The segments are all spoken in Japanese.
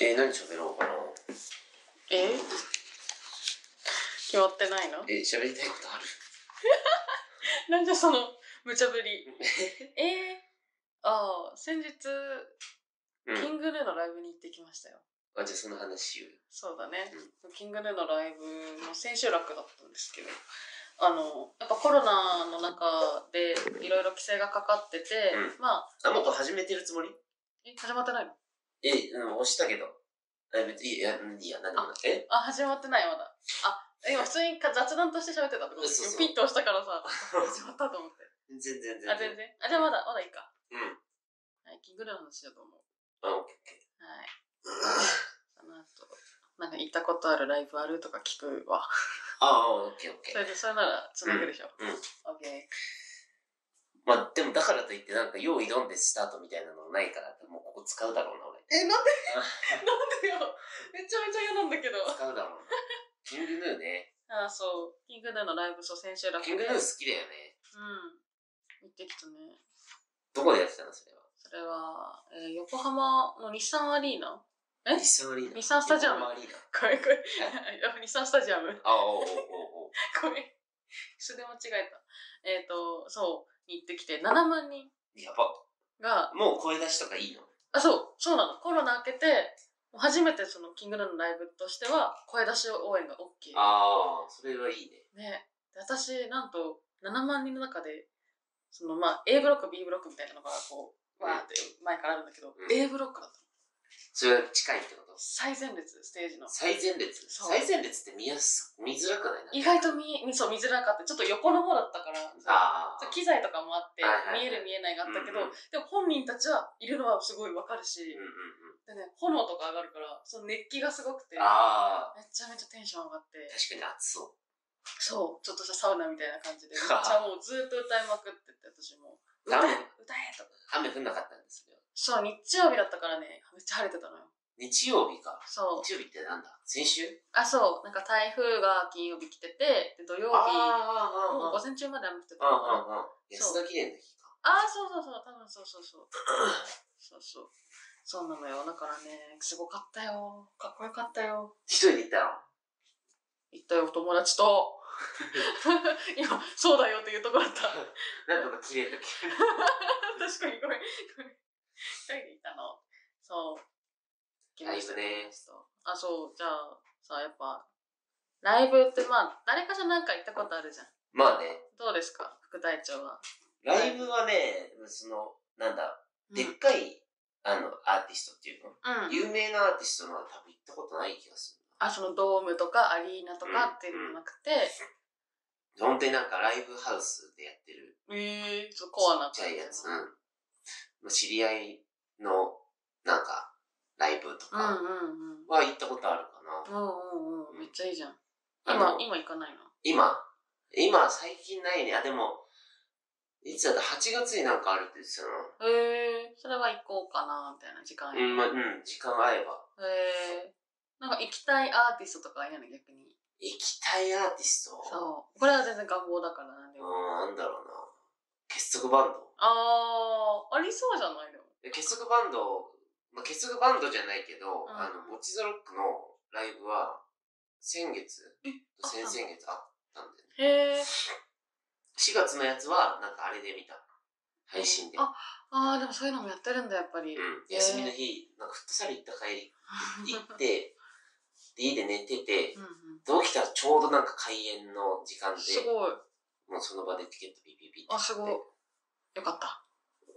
えー、何喋ろうかな。え？決まってないの？えー、喋りたいことある？なんじゃその無茶ぶり。え？ー、ああ先日、うん。キングヌーのライブに行ってきましたよ。あ、じゃあその話しようよ。そうだね、キングヌーのライブの千秋楽だったんですけどあのやっぱコロナの中でいろいろ規制がかかってて、うん。まあ。あ、もっと始めてるつもり？え始まってないの？え、うん、押したけど。え、別に、いや、うんいいや、何でもない。えあ始まってないまだ。あ今普通にか雑談として喋ってたってことそうそうピッと押したからさ。始まったと思って。全然全然。あ全然。あじゃあまだまだいいか。うん。はいキングヌーの話だと思う。あ、オッケーはい。その後なんか行ったことあるライブあるとか聞くわ。ー。ああ、オッケーオッケー。それでそれならつなぐでしょ。うんうん。オッケまあ、でもだからといってなんか、用意どんでスタートみたいなのないから、もうここ使うだろうな、えなんで？なんでよ。めちゃめちゃ嫌なんだけど。使うだろうな。キングヌーね。ああそう。キングヌーのライブそう先週楽キングヌー好きだよね。うん。行ってきたね。どこでやってたのそれは？それは、えー横浜の日産アリーナ？え？日産アリーナ。日産スタジアム？日産スタジアム。あ、おうおうおうおう。ごめん。素で間違えた。えっ、とそうに行ってきて7万人。やば。がもう声出しとかいいの？あそうそうなの。コロナ明けて初めてそのキングヌーのライブとしては声出し応援が OK ああ、それはいいね。ね。で私なんと7万人の中でそのまあ A ブロック B ブロックみたいなのがこうわーって前からあるんだけど、うん。A ブロックだったのそれは近いってこと？最前列ステージの。最前列？そう。最前列って見やす、見づらくない？な意外と見見そう見づらかった。ちょっと横の方だったから。ああ。そう機材とかもあって、はいはいはい。見える見えないがあったけど、うんうんでも本人たちはいるのはすごいわかるしうん、うんうん。でね炎とか上がるからその熱気がすごくてめああ。ちゃめちゃテンション上がって。確かに暑そう。そうちょっとしたサウナみたいな感じで めっちゃもうずっと歌いまくってて私も。歌雨え歌えと雨降んなかったんですよ。そう日曜日だったからねめっちゃ晴れてたのよ。日曜日か。そう。日曜日ってなんだ？先週？あそう。なんか台風が金曜日来ててで土曜日あもう午前中まで雨降ってた。のかなああ、ああ。安田記念の日か。ああそうそうそう多分そうそうそう。そうそう。そうなのよ。だからねすごかったよ。かっこよかったよ。一人で行ったの？行ったよ友達と。今そうだよっていうとこだった。なんとか綺麗と綺麗。確かにごめん。ごめん一人で行ったの。そう。ライブね。あそう。じゃあさやっぱライブってまあ誰かじゃなんか行ったことあるじゃん。まあね、どうですか？副隊長は。ライブはね、その、なんだ、でっうんかい、あの、アーティストっていうの？うん。有名なアーティストのは多分行ったことない気がする。あそのドームとかアリーナとかっていうのなくて、本当になんかライブハウスでやってる。ええー、ちょっとコアなちっちゃいやつ。うん。知り合いの、なんか、ライブとうんかは行ったことあるかな。うんうんうん。めっちゃいいじゃん。あ今の今行かないの？今？今、最近ないね。あ、でも、いつだった ?8 月になんかあるって言ってたな。へえー、それは行こうかなみたいな時間。うん、まあ、うん、時間合えば。へえ。ー、なんか行きたいアーティストとかいないの？逆に。行きたいアーティスト？そう。これは全然願望だからなんでうもん、なんだろうな。結束バンド。あーありそうじゃないでもで結束バンド、まあ、結束バンドじゃないけど、うん。あの、ボッチザロックのライブは、先月？えと先々月あったんで、ね、へえ4月のやつは、なんかあれで見た。配信で。ああーでもそういうのもやってるんだやっぱり、うん。休みの日、なんかフットサル行った帰り、行って、で、家で寝てて、うんうん。で、起きたらちょうどなんか開演の時間で、すごいもうその場でチケットピピピってあすごい。よかった。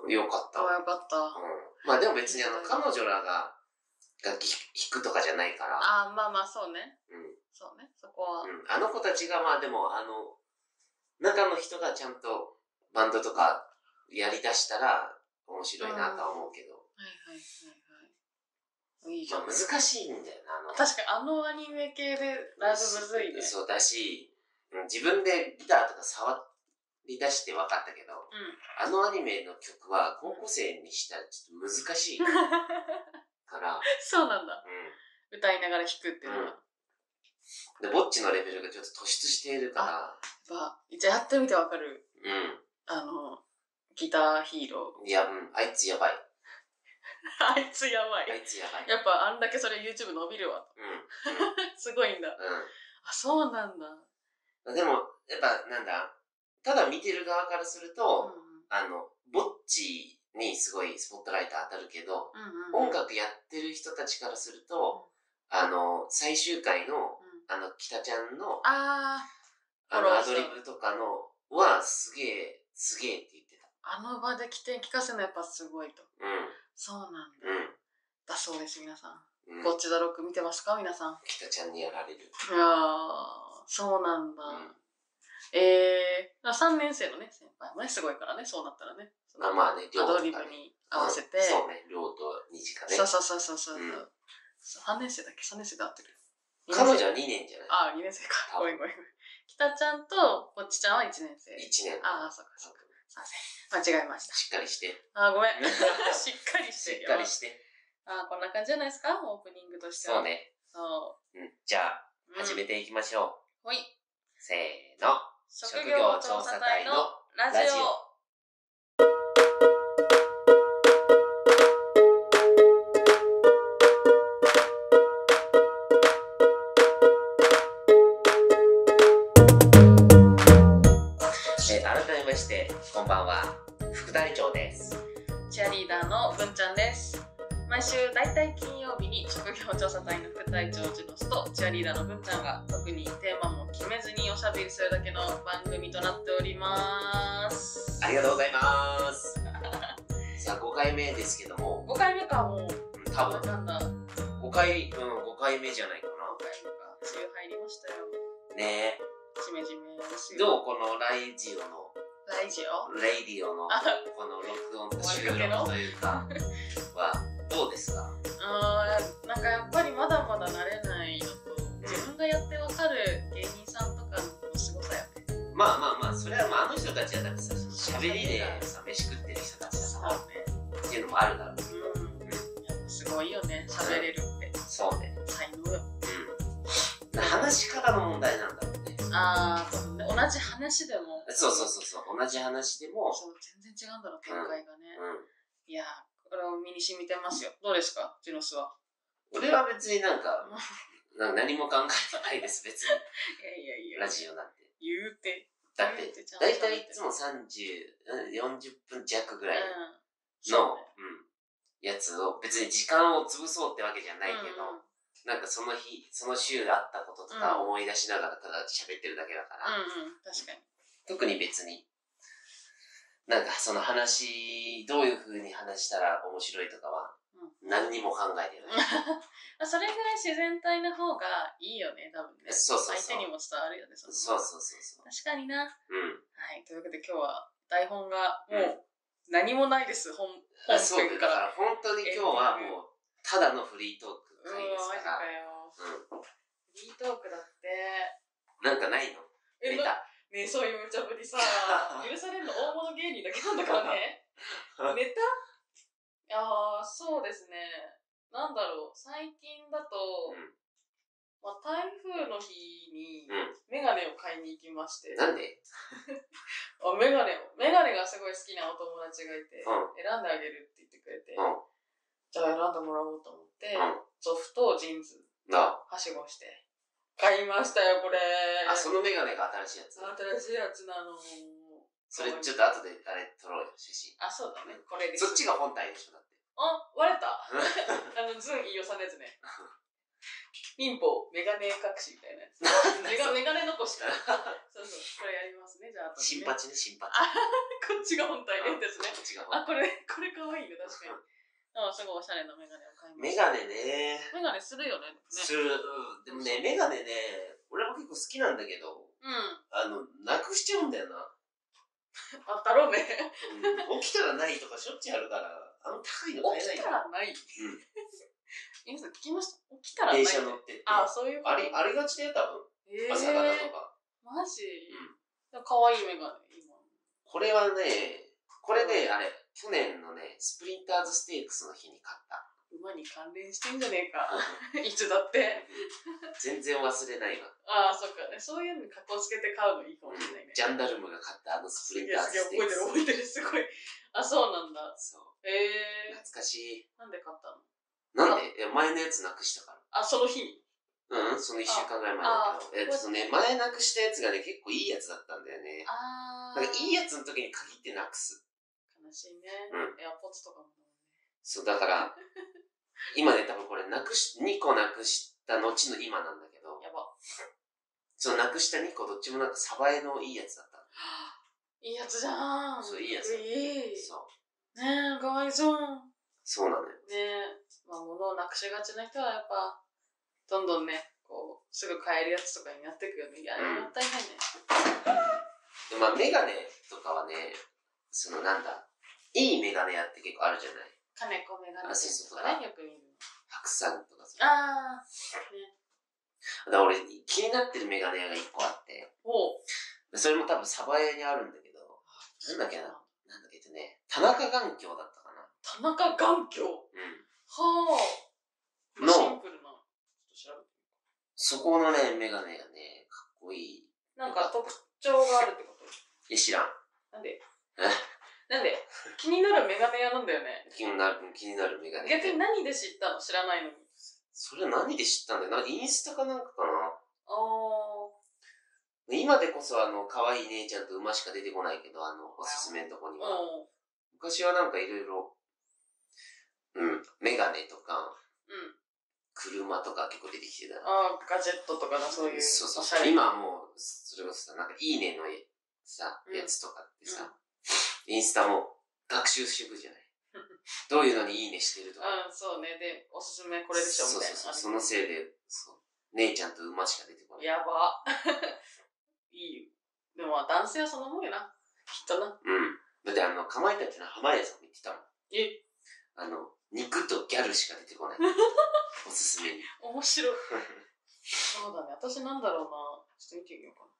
よかった。あよかった。うん。まあでも別にあの、彼女らが、楽器弾くとかじゃないから、あーまあまあそうね。うん。そうね。そこは、うん、あの子たちがまあでもあの中の人がちゃんとバンドとかやりだしたら面白いなとは思うけど、はいはいはいはい。いいじゃん、まあ難しいんだよなあの。確かにあのアニメ系でライブむずいね。そうだしうん自分でギターとか触り出して分かったけどうんあのアニメの曲は高校生にしたらちょっと難しい から、そうなんだう歌いながら弾くっていうのは、ん、でぼっちのレベルがちょっと突出しているかやっぱじゃあやってみてわかるらうんあのギターヒーロいや、うん、あいつやばい。あいつやばあい。いつやばい。やっぱあんだけそれ YouTube 伸びるわ。うん。すごいんだ。うん。あ、そうなんだ。うん。でも、やっぱ、なんだ、ただ見てる側からすると、うんあの、ぼっちにすごいスポットライト当たるけど、うんうんうん。音楽やってる人たちからすると、あの、最終回の、うんあの、北ちゃんの、あの、アドリブとかの、は、すげえ、すげえって言ってた。あの場で起点聞かせるのやっぱすごいと。うん。そうなんだ。うん。だそうです、皆さん。うんゴッチザロック見てますか皆さん。北ちゃんにやられる。いやー、そうなんだ。うん。えー、3年生のね、先輩もね、すごいからね、そうなったらね。まあまあね、アドとかねリブに合わせて。うんそうね、量と虹かね。そうそうそうそうそう。うん3年生だっけ ?3 年生で合ってる。彼女はは2年じゃない？ああ、2年生か。ごめんごめんごめん。北ちゃんとこっちちゃんは1年生。1年。ああ、そうかそうか。すいません。間違えました。しっかりして。あーごめん。しっかりし。してっかりして。あーこんな感じじゃないですか？オープニングとしては。そう。ね。そうん。じゃあ、う。始めていきましょう。ほい。せーの。職業調査隊のラジオ。えー改めまして、こんばんは。副隊長です。チアリーダーの文ちゃんです。毎週だいたい金曜日に職業調査隊の副隊長ジノスとチアリーダーの文ちゃんが特にテーマも決めずにおしゃべりするだけの番組となっております。ありがとうございます。さあ、5回目ですけども、5回目かもう。うん多分なんだ。5 5回、うん、5回目じゃないか回目か。梅雨入りましたよ。な。ねジメジメですえ。よ。どうこのラジオの、ラジオ？レイディオの、あこの録音と収録というか、は、どうですか？あーなんかやっぱりまだまだ慣れないのと自分がやってわかる芸人さんとかのすごさよねまあまあまあ、それはまあ、あの人たちはだってさ、喋りでさ、飯食ってる人たちだから、ねっていうのもあるだろう。うんやっぱすごいよね喋れるってそうね。才能ようん。話し方の問題なんだろうね。ああ同じ話でもそうそうそうそう。同じ話でも、そう全然違うんだろう展開がね、うん。いやーこれを身に染みてますよ。どうですか？ジノスは。俺は別になんか、な何も考えてないです、別に。いやいやいや。ラジオなんて。言うて。だってだいたいいつも30、うん40分弱ぐらいうん。の、うん、やつを、別に時間を潰そうってわけじゃないけど、うん。なんかその日、その週あったこととかうん。思い出しながらただ喋ってるだけだから、うんうん確かに。特に別に、なんかその話、どういう風に話したら面白いとかは、うん何にも考えてない。まあそれぐらい自然体な方がいいよね、多分ね。そうそうそう相手にも伝わるよね、そのそうそうそうそう。確かにな。うん。はい、というわけで今日は台本がもう何もないです、本本あそう。だからら本当に今日はもう、ただのフリートーク会ですマジか。からよ。うん。フリートークだって。なんかないの？ねそういう無茶ぶりさ、許されるの大物芸人だけなんだからね。ネタ？いやー、そうですね。なんだろう、最近だと、うん。まあ、台風の日にうん。メガネを買いに行きまして。なんで？あメガネを。メガネがすごい好きなお友達がいて、うん。選んであげるって言ってくれて、うん。じゃあ選んでもらおうと思って、うん。ゾフとジーンズなはしごして買いましたよこれ。あ、そのメガネが新しいやつ。新しいやつなの。それちょっと後であれ撮ろうよ、写真。あそうだね。これで。すそっちが本体でしょ、だって。あ割れた。あのズン飯尾さんのやつね。民法メガネ隠しみたいなやつ。メガメガネ残しか。そうそうこれやりますねじゃあ後でね。新八ね、新八。こっちが本体ねですね。こっちがあ、これ、これかわいいね、確かに。あ、すごいおしゃれなメガネを買いました。メガネね。メガネするよね。ねする。うんでもね、メガネね、俺も結構好きなんだけど、うん。あの、なくしちゃうんだよな。あ、だろうね。うん起きたらないとかしょっちゅうあるから、あの高いの買えない起き。たらない。うん。皆さん聞きました？起きたらない。電車乗ってって。あ、そういうこと？あり、ありがちだよ、多分。えー、朝方とか。マジ？かわいいメガネ、今。これはね、これね、あれ、去年のね、スプリンターズステークスの日に買った。う馬に関連してんじゃねえか。いつだって。全然忘れないわ。ああ、そっかね。そういうのに格好つけて買うのいいかもしれないね。ジャンダルムが買ったあのスプリンターズステークス。覚えてる覚えてる。すごい。あ、そうなんだ。そう。ええ懐かしい。ー。なんで買ったの？なんで？いや前のやつなくしたから。あ、その日に？うん、その一週間ぐらい前だけど。えっとね、前なくしたやつがね、結構いいやつだったんだよね。あなんかいいやつの時に限ってなくす。悲しいね。うんエアポッツとかもだもんね。そう、だから、今ね、多分これなくし、2個なくした後の今なんだけど、やば。そのなくした2個どっちもなんかサバエのいいやつだった いいやつじゃん。そういいやついい。そう。ねえ、かわいそう。そうなのよ。ねえ、まあ、物をなくしがちな人はやっぱ、どんどんね、こう、すぐ買えるやつとかになっていくよね。いや、うんもったいないね。でまあ、メガネとかはね、そのなんだ、いいメガネ屋って結構あるじゃない金子メガネあそう店そうとかね、よく見るの。白山とかさ。ああ、だから俺、気になってるメガネ屋が1個あって。それも多分サバ屋にあるんだけど、なんだっけな、なんだっけってね、田中眼鏡だったかな。田中眼鏡。うん。はあ。のシンプルな。ちょっと調べてそこのね、メガネがね、かっこいい。なんか特徴があるってこと？いや、知らん。なんで？え？なんで気になるメガネ屋なんだよね。気になる、気になるメガネ。逆に何で知ったの？知らないのに。それ何で知ったんだよ。なんかインスタかなんかかな。ああ。今でこそあの、可愛い姉ちゃんと馬しか出てこないけど、あの、おすすめのとこには。昔はなんかいろいろ、うん、メガネとか、うん。車とか結構出てきてたな。ああ、ガジェットとかのそういう。そうそう今はもう、それこそさ、なんかいいねのさ、うんやつとかってさ、インスタも学習していくじゃない。どういうのにいいねしてるとか。うん、そうね。で、おすすめこれでしょみたいな。そうそうそう。そのせいで、そう。姉ちゃんと馬しか出てこない。やば。いいよ。でも、男性はそのもんやな。きっとな。うん。だってあの、かまいたちの濱家さんも言ってたもん。え、あの、肉とギャルしか出てこない。おすすめに。面白い。そうだね。私なんだろうな。ちょっと見てみようかな。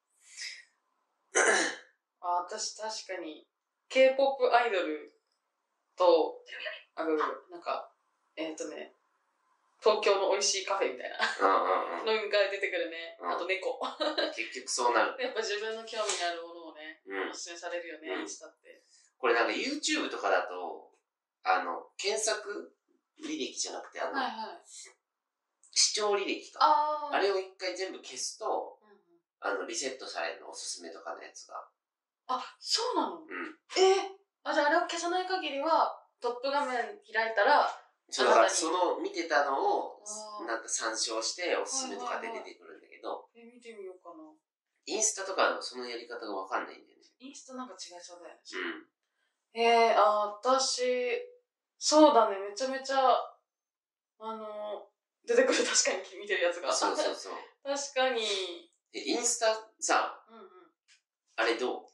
あ、私確かに、K-POP アイドルと、あ、ごめんごめんなんか、えっ、とね、東京の美味しいカフェみたいな。のが出てくるね。うんあと猫。結局そうなる。やっぱ自分の興味のあるものをね、うんお。すすめされるよね、うんインスタって。これなんか YouTube とかだと、あの、検索履歴じゃなくて、あの、はいはい。視聴履歴か。あー。あれを一回全部消すと、あの、リセットされるのおすすめとかのやつが。あ、そうなの？うん。え？ー、あ、じゃああれを消さない限りは、トップ画面開いたら、そうだから、その見てたのをなんか参照しておすすめとかで出てくるんだけど、え、見てみようかな。インスタとかのそのやり方がわかんないんだよね。インスタなんか違いそうだよね。うん。えー、あ、私、そうだね、めちゃめちゃ、あの、出てくる確かに見てるやつが。そうそうそう。確かに。え、インスタさ、うんうん。あれどう？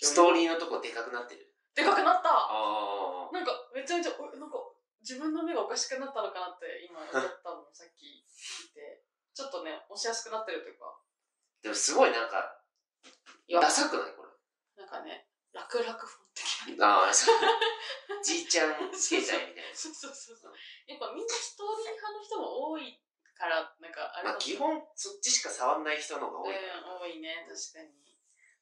ストーリーのとこでかくなってるでかくなったああ。なんか、めちゃめちゃ、おなんか、自分の目がおかしくなったのかなって今思ったの、さっき見て。ちょっとね、押しやすくなってるというか。でもすごいなんか、ダサくないこれ？なんかね、楽々フォン的ああ、そう。じいちゃんみたいな。そうそうそうそう。やっぱみんなストーリー派の人も多いから、なんかあれまあ基本そっちしか触んない人の方が多い。うん、多いね、確かに。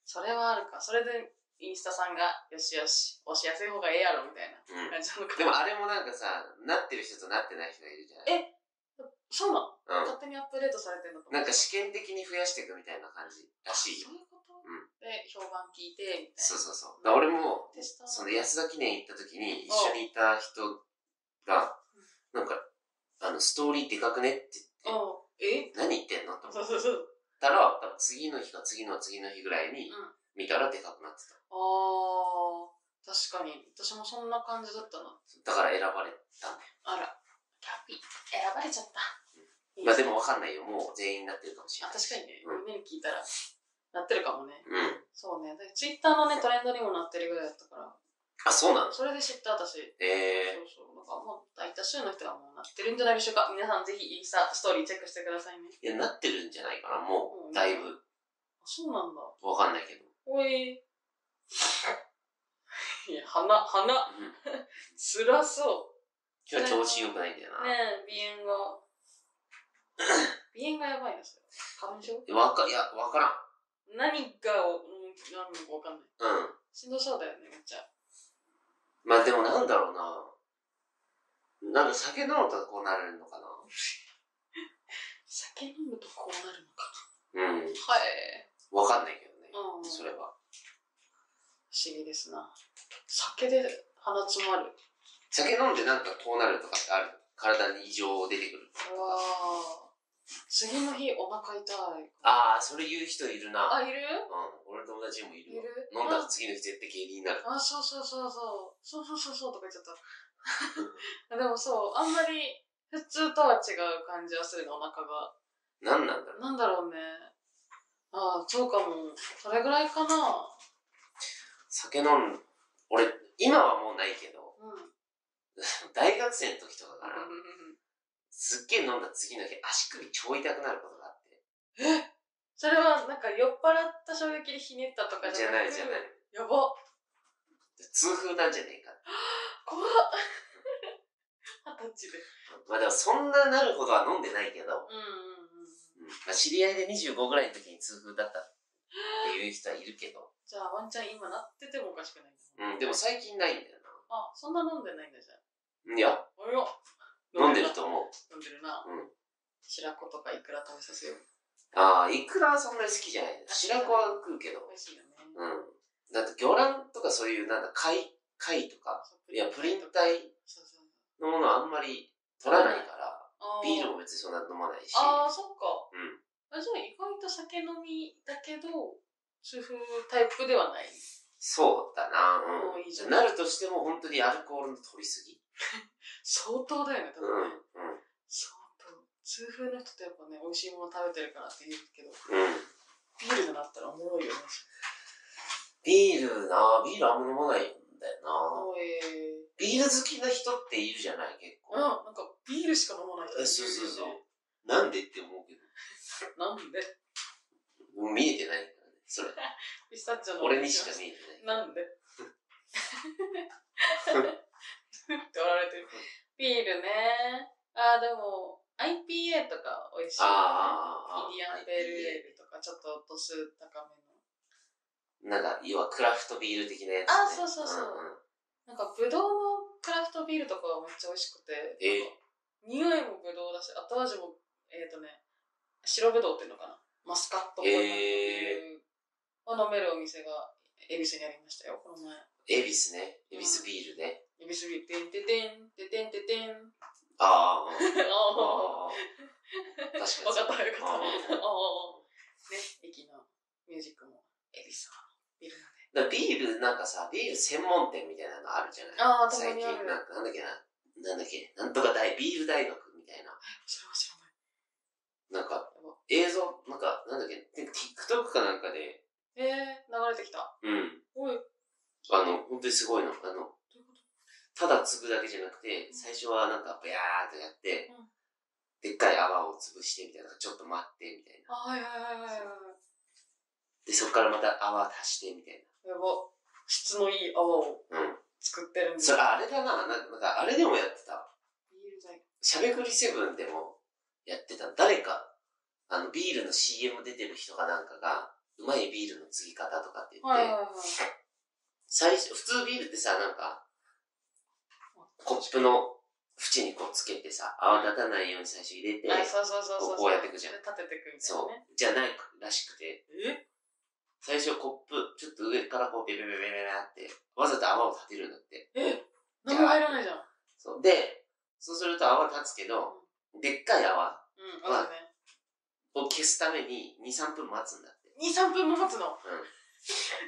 それはあるか。それで、インスタさんが、よしよし、押しやすい方がええやろ、みたいなうん。感じなのかでもあれもなんかさ、なってる人となってない人がいるじゃない？えそうなの？うん。勝手にアップデートされてるのとなんか試験的に増やしていくみたいな感じらしいよそう。いうこと、うんで、評判聞いて、みたいそうそうそう。だ俺も、その安田記念行った時に一緒にいた人が、なんか、あの、ストーリーでかくねって言って、うん。え？何言ってんのと思っそうそうそう。たら、多分次の日か次の次の日ぐらいにうん。見たらでかくなってあー、確かに。私もそんな感じだったな。た。だから選ばれたんだよ。あら、キャピ、選ばれちゃった。まあでもわかんないよ。もう全員になってるかもしれあ、ない。確かにね、うんみんなに聞いたら、なってるかもね。うん。そうね。で、ツイッターのね、トレンドにもなってるぐらいだったから、あ、そうなの？それで知った私。えそうそう。なんかもう、大多数の人がもうなってるんじゃないでしょうか。皆さんぜひインスタストーリーチェックしてくださいね。ー。いや、なってるんじゃないかな。もうんう、だいぶ。あそうなんだ。わかんないけど。おい。いや、鼻、鼻、うん辛そ今日調子良くないんだよな。ねえ、鼻炎が。鼻炎がやばいな、それ。花粉症？わか、いや、わからん。何が、うん、何かわかんない。うん。しんどそうだよね、めっちゃ。まあでもなんだろうな。なんか酒飲むとこうなれるのかな。酒飲むとこうなるのかうん。な。はい。わかんないけどね。うん。不それは。思議ですな。酒で鼻詰まる。酒飲んでなんかこうなるとかってある？体に異常出てくる。うわー次の日お腹痛い。ああ、それ言う人いるな。あ、いる？うん。俺の友達にもいるわ。いる？飲んだら次の日絶対下痢になる。あ、そうそうそうそう。そうそうそうそうとか言っちゃった。でもそう、あんまり普通とは違う感じはするの、お腹が。なんなんだろう。なんだろうね。ああ、そうかも。それぐらいかな。酒飲ん、俺、今はもうないけど、うん。大学生の時とかかな。すっげえ飲んだ次の日、足首超痛くなることがあって。それはなんか酔っ払った衝撃でひねったとかじじゃないじゃない。やば。痛風なんじゃねえか。怖っ。二十歳で。まあでもそんななるほどは飲んでないけど、うんうんうん。うんまあ、知り合いで25ぐらいの時に痛風だったっていう人はいるけど、じゃあワンチャン今なっててもおかしくない。うん、でも最近ないんだよあ、そんな飲んでないんだじゃあ。な。いや。飲んでると思う。飲んでるな。うん。白子とかイクラ食べさせよう。ああ、イクラはそんなに好きじゃない。白子は食うけど。美味しいよね。うん。だって魚卵とかそういう、なんだ、貝、貝とか、いや、プリン体のものはあんまり取らないから、あビールも別にそんな飲まないし。ああ、そっか。うん。あじゃあ意外と酒飲みだけど、痛風タイプではない。そうだな。おーいいじゃんうん。なるとしても本当にアルコールの取りすぎ。相当だよね、多う分ね。ん。うん。相当。痛風の人ってやっぱね、美味しいもの食べてるからって言うけど、うん。ビールになったらおもろいよね。ビールなビールあんま飲まないんだよなおえビール好きな人っているじゃない結ー。うん、構。なんかビールしか飲まない人えそうそうそう。なんでって思うけど。なんで？もう見えてない。それ。ピスタチオの。俺にしか見えてない。なんで？って笑われてる。ビールね。あー、でも、IPA とか美味しいよね。あーあディアンペールエールとか、ちょっと度数高めの。なんか、要はクラフトビール的なやつ、ね。あそうそうそうんんなんか、ブドウのクラフトビールとかはめっちゃ美味しくて。えなんか匂いもブドウだし、後味も、えっ、ー、とね、白ブドウっていうのかな。マスカットっぽい感じへを飲めるお店が、恵比寿にありましたよ、この前。エビスね。エビスビールね。恵比寿ビール、てんててん、ててんててん。ああ、あああ。あ。確かにそう。わかった、よかった。ああーあ。ね、駅のミュージックも恵比寿のビルなんで。ビール、なんかさ、ビール専門店みたいなのあるじゃない？あーたま最近、なんか、なんだっけ？な。なんだっけ、なんとか大、ビール大学みたいな。それは知らない。なんか、映像、なんか、なんだっけ、TikTok かなんかで、えー、流れてきた。うん。おい、どあの、本当にすごいの。あの、ただ継ぐだけじゃなくて、最初はなんか、ビャーっとやって、うんでっかい泡を潰してみたいな、ちょっと待ってみたいな。はいはいはいはいはで、そこからまた泡足してみたいい。やば。質のいい泡をな。うん。作ってるんで。それ、あれだな、ななんか、あれでもやってた。ビール剤。しゃべくりセブンでもやってた。誰か、あの、ビールの CM 出てる人かなんかが、うまいビールの継ぎ方とかって言って。最初、普通ビールってさ、なんか、コップの縁にこうつけてさ、泡立たないように最初入れて、あ、そうそうそうそう。こうやってくじゃんで立ててくみたいそうなね。、じゃないらしくて、え？最初コップ、ちょっと上からこうベベベベベベって、わざと泡を立てるんだって。え？何も入らないじゃん。そう。で、そうすると泡立つけど、でっかい泡。を消すために2、3分待つんだって。2、3分も待つの。うん。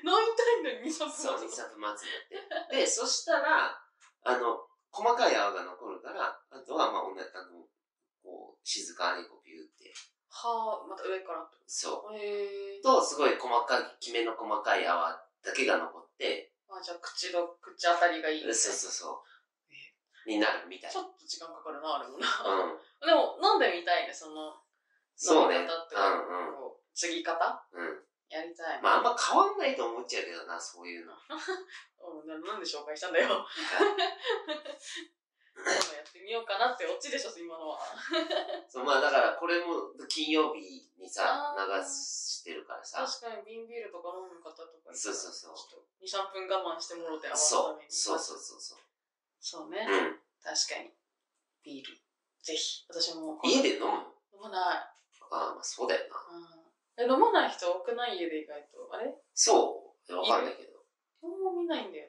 飲みたいのに2、3分そう、2、待つの。3分待つんだって。で、そしたら、あの、細かい泡が残るから、あとは、まあ、おなあの、こう、静かにこう、ビューって。はあ、また上からってこそと。へえう。。と、すごい細かい、きめの細かい泡だけが残って、あ、じゃあ口の、口当たりがいい、そうそうそう。になるみたいち。ょっと時間かかるな、あれもな。うん。でも、飲んでみたいね、その、そうね。飲み方っていうんうん。継ぎ方？うん。やりたい。まあ、あんま変わんないと思っちゃうけどな、そういうの。うんななんで紹介したんだよ。今度 やってかなってオチでしょ今のは そう、まあだからこれも金曜日にさ、あー流してるからさ。確かに瓶ビールとか飲む方とかいたらそうそうそうちょっと23分我慢してもろてそうそうそうそうそう。そうね、うん。確かにビールぜひ私も家で飲む？飲まない、ああ、まあそうだよな。うん、え飲まない人多くない家で意外と？あれ？そう。わかんないけど。あんま見ないんだよ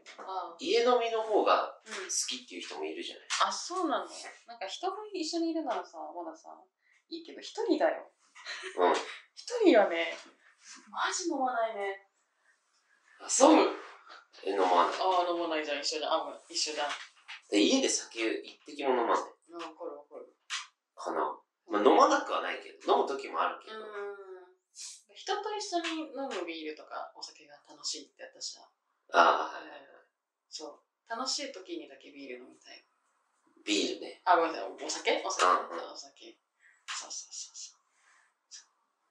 家飲みの方がうん。好きっていう人もいるじゃない。あそうなの。なんか人が一緒にいるならさまださいいけど一人だよ。うん。一人はね。マジ飲まないね。あそう飲むえ、飲まない。ああ飲まないじゃん一緒じゃんあ一緒じゃんで家で酒一滴も飲まないあ分かる分かる。かな。まあ飲まなくはないけど、飲む時もあるけど。うん人と一緒に飲むビールとかお酒が楽しいって私は。ああ、はいはいはい。そう。楽しい時にだけビール飲みたい。ビールね。あごめんなさい。お酒？お酒。お酒。そうそうそうそう。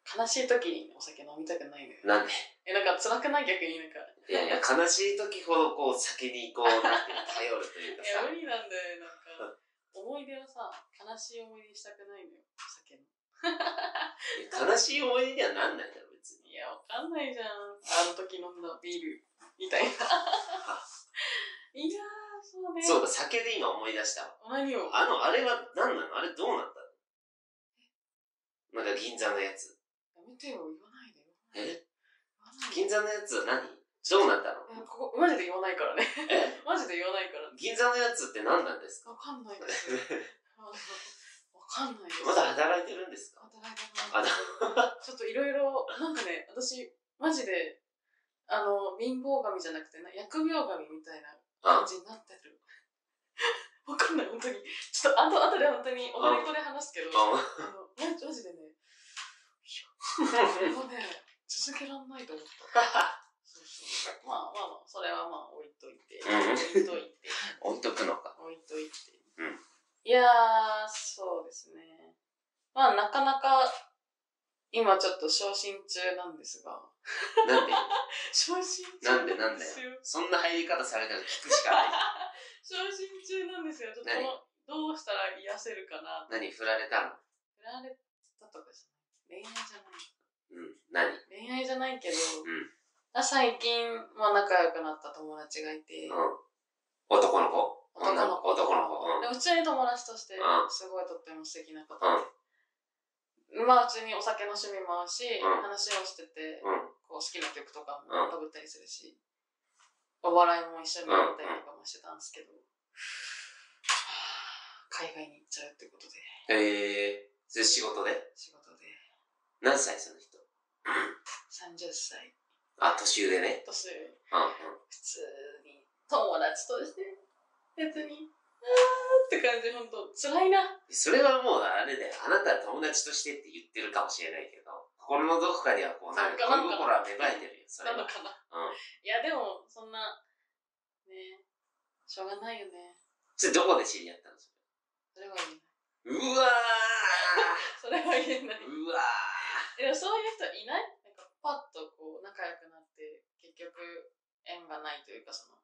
悲しい時にお酒飲みたくないのよ。なんで？えなんか辛くない逆になんか。いやいや、悲しい時ほどこう酒にこう、なんて頼るというかいやさ無。理なんだよなんか。思い出をさ悲しい思い出にしたくないのよお酒の 悲しい思い出にはなんないだろ、別に。いやわかんないじゃん。あの時飲んだビールみたいな。いやーそうね。そうだ、酒で今思い出したわ。何を？あの、あれは何なの？あれどうなったの？なんか銀座のやつ。やめてよ言わないでよえ？銀座のやつは何？どうなったの？えここマジで言わないからね。え？マジで言わないから。銀座のやつって何なんですか？わかんないですかんないです。まだ働いてるんですか？働いてあないちょっといろいろなんかね私マジであの貧乏神じゃなくてな疫病神みたいな感じになってる。わかんない本当に。ちょっとあと後で本当におはりこで話すけどあのマジでねこれはね続けらんないと思った。そうそう。まあまあまあそれはまあ置いといて。うん。置いといて。置いとくのか。置いといて、うんいやーそうですね。まあなかなか今ちょっと昇進中なんですが。なんで？昇進中なんでなんだすよそんな入り方されたら聞くしかない。昇進中なんですよ。ちょっとどうしたら癒せるかな。何？振られたの？振られたとかじゃない。恋愛じゃない。うん。何？恋愛じゃないけど、ん。最近、まあ、仲良くなった友達がいて、うん。男の子？男の子男の子。うん。で普通に友達としてうんすごいとっても素敵な方うん。で、まあ普通にお酒の趣味も合うし、うん話をしてて、うん。こう好きな曲とかうんもかぶったりするし、お笑いも一緒にやったりとかもしてたんですけど、海外に行っちゃうってことでへえ。それ仕事で？仕事で何歳その人？30歳あ、年上ね。年上うんうん。普通に友達として別に。あーって感じ本当。辛いな。それはもうあれだよ。あなたは友達としてって言ってるかもしれないけど、心のどこかではこうなんか恋心は芽生えてるよ、それは。なのかなうん。いやでもそんなねしょうがないよね。それどこで知り合ったの？そそれは言えない。れうわそれは言えない。ーうわでもそういう人いない？なんかパッとこう仲良くなって結局縁がないというかその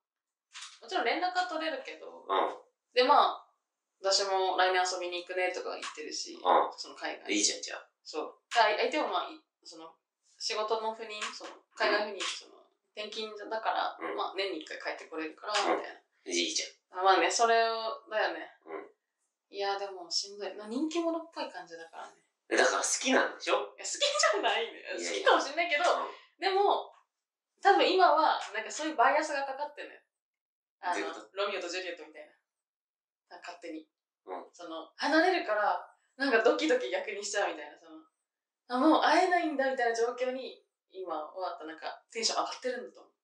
もちろん連絡は取れるけどーうん。でまあ私も来年遊びに行くねとか言ってるし、うその海外。いいじゃん、じゃあ。そう。だから相手はまあいその仕事の赴任その海外赴任その転勤だから、うん。まあ年に1回帰ってこれるからうん。みたいいいじゃん。な、まあねそれをだよね、うん。いやでもしんどい。な人気者っぽい感じだからね。えだから好きなんでしょ？いや好きじゃないね。いやいや。好きかもしんないけどでも多分今はなんかそういうバイアスがかかってるのよあのロミオとジュリエットみたいな。勝手に、うん。その離れるからなんかドキドキ逆にしちゃうみたいなその。あもう会えないんだみたいな状況に今はなんかテンション上がってるんだと思う。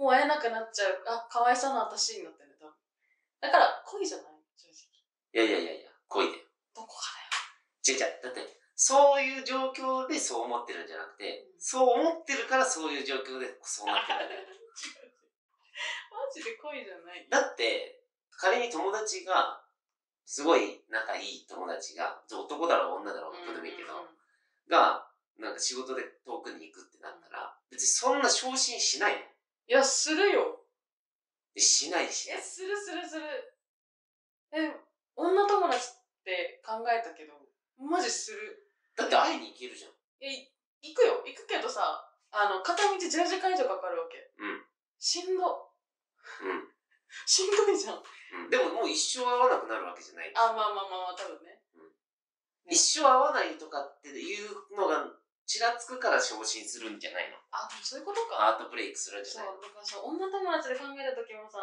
もう会えなくなっちゃう。あかわいそうな私になってるんだ多分だから恋じゃない正直。いやいやいやいや、恋だよ。どこか違う違う。だって、そういう状況でそう思ってるんじゃなくて、そう思ってるからそういう状況でそうなってるんだよ。ジで恋じゃない。だって、仮に友達が、すごい仲いい友達が、男だろう女だろうどうでもいいけど、うが、なんか仕事で遠くに行くってなったら、別にそんな昇進しないの。いやするよ。でしないし。え、するするする。え、同女友達って考えたけどマジする。だって会いに行けるじゃん。え行くよ。行くけどさあの片道10時間以上かかるわけ。うん。しんどうん。しんどいじゃん。うん、でももう一生会わなくなるわけじゃない。あまあまあまあまあ多分ね。一生会わないとかっていうのがちらつくから昇進するんじゃないの？あでもそういうことか。アートブレイクするんじゃそないうのだからさ女友達で考えた時もさ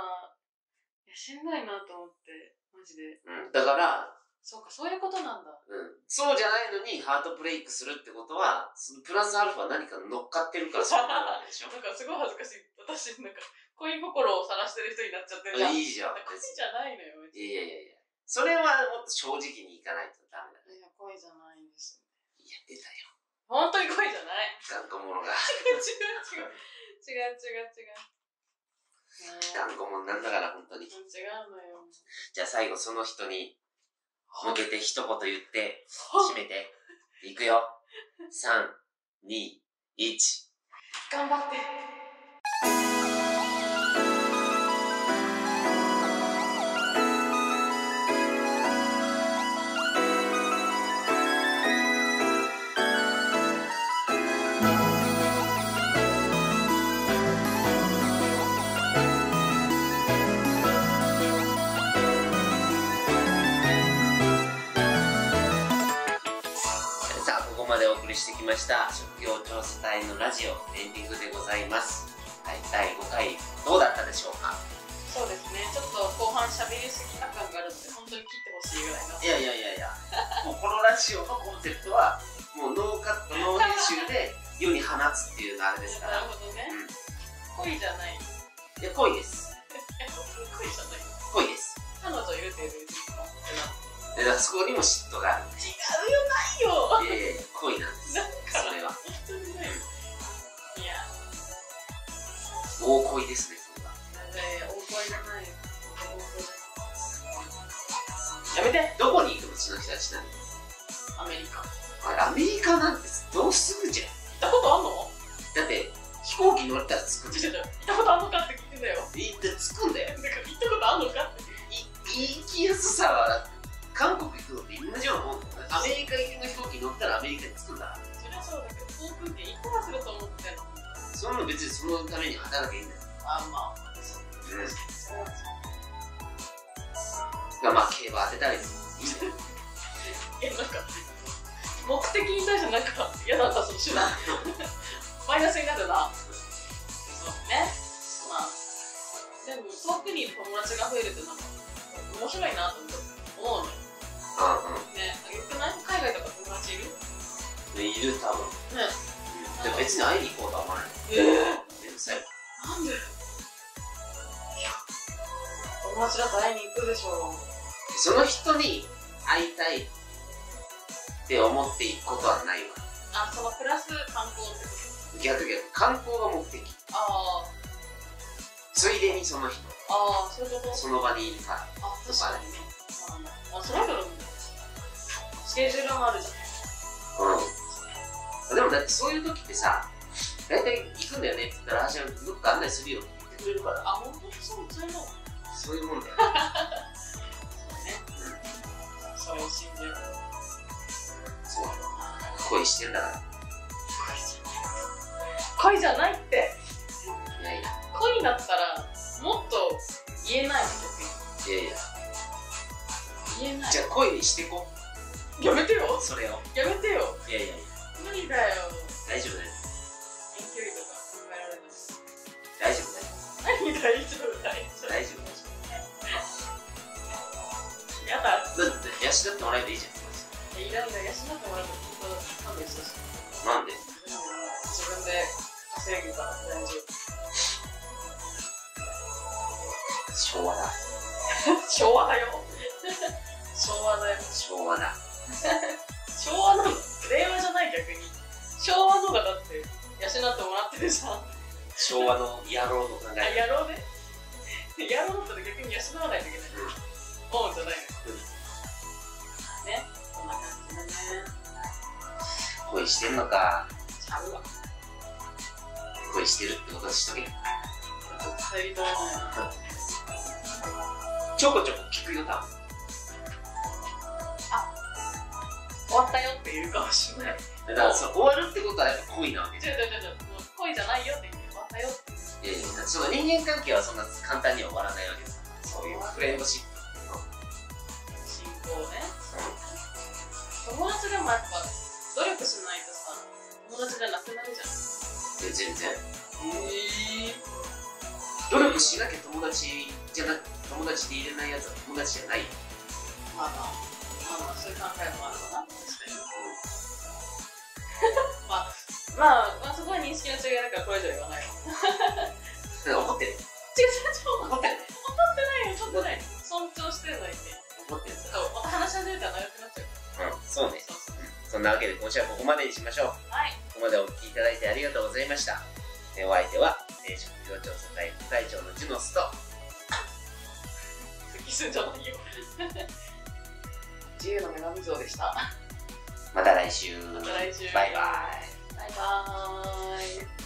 いやしんどいなと思ってマジで。うん。だから、そうかそういうことなんだ。うん。そうじゃないのにハートブレイクするってことは、そのプラスアルファ何か乗っかってるからそうなるわけでしょ。なんかすごい恥ずかしい。私なんか恋心を晒してる人になっちゃってるじゃんいいじゃん。恋じゃないのよいやいやいや。それはもっと正直にいかないとダメだね。いや恋じゃないんですいや、出たよ。本当に恋じゃない頑固者が。違う違う違う違う違う違う違う頑固者なんだから、本当に。違うのよじゃあ最後その人に向けて一言言って、締めて。いくよ。3、2、1。頑張ってしてきました、職業調査隊のラジオエンディングでございます。はい、第5回、どうだったでしょうか？そうですねちょっと後半喋りすぎた感があるので本当に切ってほしいぐらいのいやいやいやいや、もうこのラジオのコンセプトは、もうノーカット、ノー編集で世に放つっていうのあれですから。なるほどねうん。恋じゃないいや、恋です。恋じゃない恋です。彼女いるっていうてなで、だからそこにも嫉妬がある。違うよないよいやい恋なんです。なんかそれは。いや大恋ですね、それは。ね大声じゃないやめてどこに行くのその人たちなのアメリカあれ、アメリカなんてどうすぐじゃん。行ったことあんの？だって、飛行機乗ったら着くんちょだよ。ち ょ行ったことあんのかって聞よいって着くんだよ。のために働けばいいんだよ。あまあそううん。そうがまあ、競馬当てたりいいんだよ。いやなんか目的に対してなんか嫌だったその手段マイナスになるなそうねまあでも遠くに友達が増えるってなんか面白いなと思うのようねよくない海外とか友達いる？んうん。いる、多分。ねで別に会いに行こうとは思わない。えー、友達だと会いに行くでしょその人に会いたいって思っていくことはないわ。あそのプラス観光ってこと？逆逆、観光が目的。あついでにその人、あああそういうこと？その場にいるから。あ確か。にねああそれだけどスケジュールもあるじゃん。うん。でもだってそういう時ってさ、大体行くんだよねって言ったら、あ、じゃあどっか案内するよって言ってくれるから、あ本当？そうそういうのそういうもんだよ。そうねそれを信じるそう。恋してんだから。恋じゃないっていやいや、恋だったらもっと言えないの逆いやいや。に言えないじゃあ恋してこ。やめてよそれを。やめてよいやいやいや、無理だよ大丈夫だよ。遠距離とか考えられない大丈夫だよ。何大丈夫大丈養ってもらえばいいじゃん。いらん養ってもら。うと本当勘弁してほしい。ん。なんで自分で稼ぐから大丈昭和だ。夫昭和だよ昭和だよ昭和だ。昭和なの令和じゃない。逆に昭和のがだって養ってもらってるじゃん昭和の野郎の考あえ。野郎ね野郎だったら逆に養わない。とい。けない。思うんじゃない恋してんのか。ちゃうわ。恋してるってことにしとけ。絶対ちょこちょこ聞くよ、多分。ったよって言うかもしれない。だからそう終わるってことはやっぱ恋なわけじ違う違う違う違う。もう恋じゃないよって言って終わったよって。ゃんいやいやその人間関係はそんな簡単には終わらないわけです。そういうフレンドシップ信仰ね。友達でもやっぱ努力しないとさ友達じゃなくなるじゃん。で全然。へえ努力しなきゃ友達じゃな友達でいれないやつは友達じゃない。よまあまあ。まあまあそういう考えもあるわな。確かに。まあ まあ、まあ、そこは認識の違いだからこれ以上言わないわ。違うだから怒ってる。違う違う怒ってる。怒ってないよ怒ってない尊重してるのにって怒ってる。また話し始めたら長くなっちゃううんそうねそんなわけで今週はここまでにしましょう。はい。ここまでお聞きいただいてありがとうございました。えお相手は、えー職業調査隊副隊長のジュノスと咳すんじゃないよ。自由の女神像でした。また来週。また来週。バイバイ。バイバーイ